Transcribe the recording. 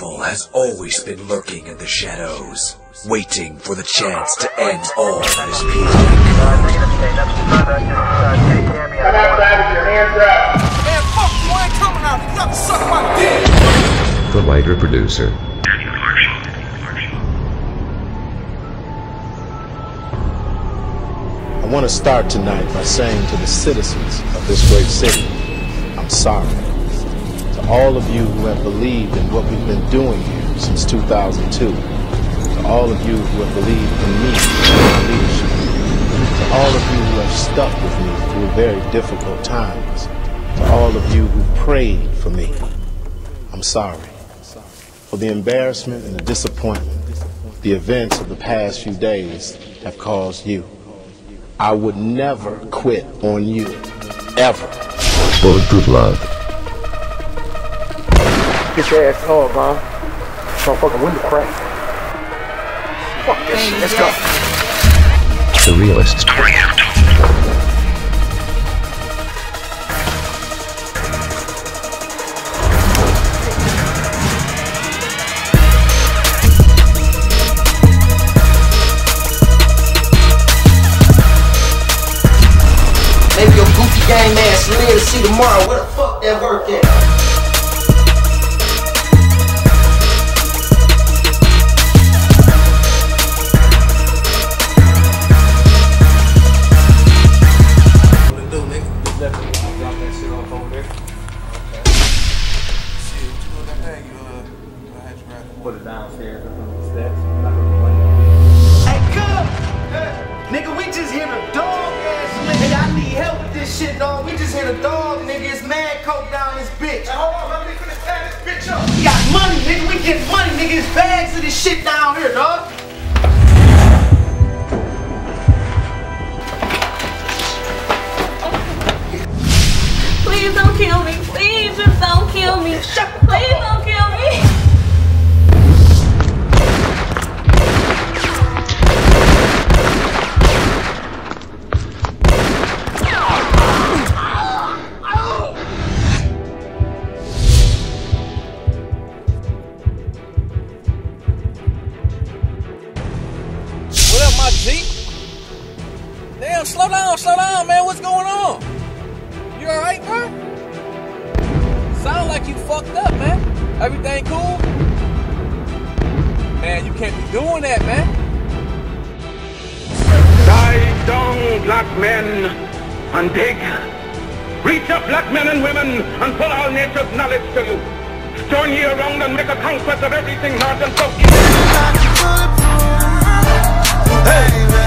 has always been lurking in the shadows, waiting for the chance to end all that is Come out, Savage, your hands are up. Man, fuck you, I ain't coming out. You got to suck my dick. The lighter producer. I want to start tonight by saying to the citizens of this great city, I'm sorry. To all of you who have believed in what we've been doing here since 2002, to all of you who have believed in me and my leadership, to all of you who have stuck with me through very difficult times, to all of you who prayed for me, I'm sorry for the embarrassment and the disappointment the events of the past few days have caused you. I would never quit on you. Ever. Bulletproof Love. Get your ass home, man. Motherfucking window crack. Fuck this shit. Let's go. The realist. Make your goofy gang ass live to see tomorrow. Where the fuck that work at? Put it downstairs up on the steps. Like a money. Hey, cuz! Nigga, we just hit a dog ass nigga. I need help with this shit, dog. We just hit a dog, nigga. It's mad coke down this bitch. Hey, hold on, let me finish tearing this bitch up. We got money, nigga. We get money, nigga. It's bags of this shit down here, dog. Please don't kill me. Please just don't kill me. Please don't What up, my G? Damn, slow down, slow down, man. What's going on? You alright, bro? Sound like you fucked up, man. Everything cool? Man, you can't be doing that, man. Die down, black men, and dig. Reach up, black men and women, and put all nature's knowledge to you. Turn ye around and make a conquest of everything north and south. Hey,